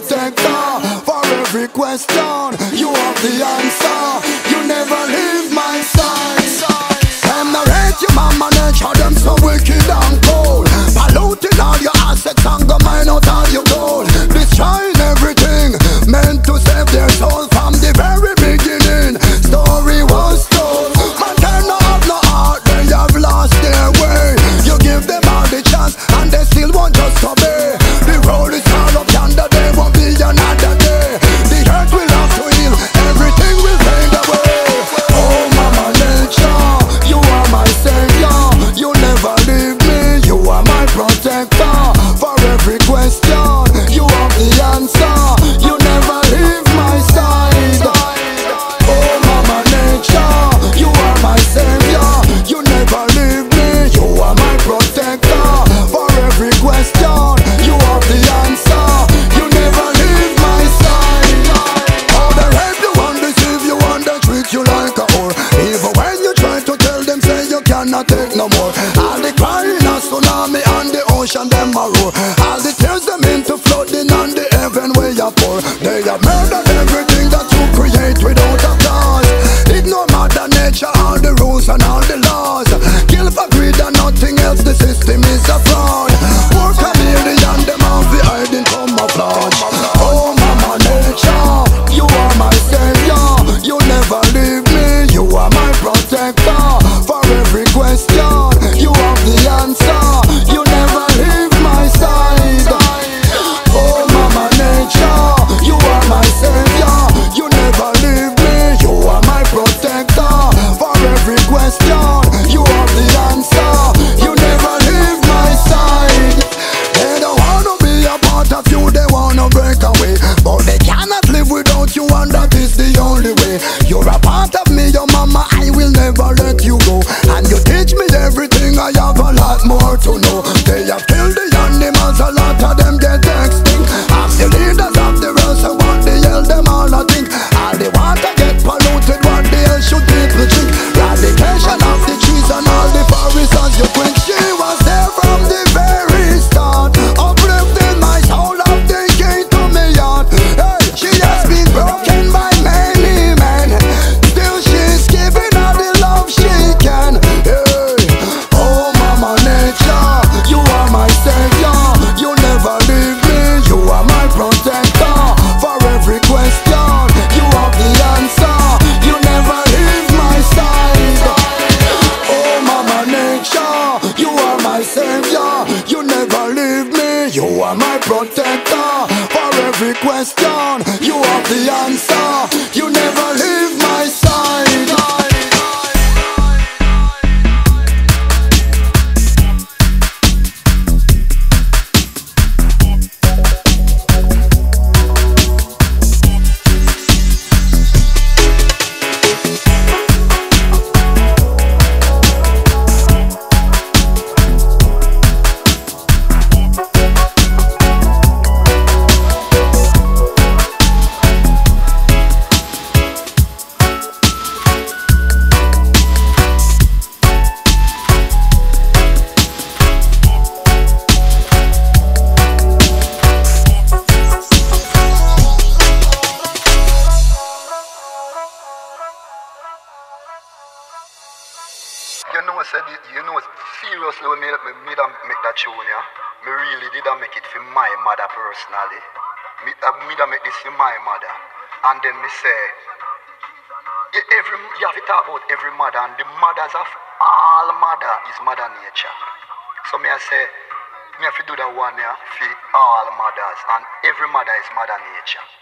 protector. For every question, you have the answer. You cannot take no more. All the crying a tsunami and the ocean them a roar. All the tears them into flooding and the heaven where a pour. They are murdered out to no the question, you have the answer. said, you know, seriously, me, me, me make that tune, yeah? Me really did I make it for my mother personally. Me, uh, me that make this for my mother. And then me say, every, you have to talk about every mother, and the mothers of all mother is mother nature. So me I say, me have to do that one, yeah, for all mothers, and every mother is mother nature.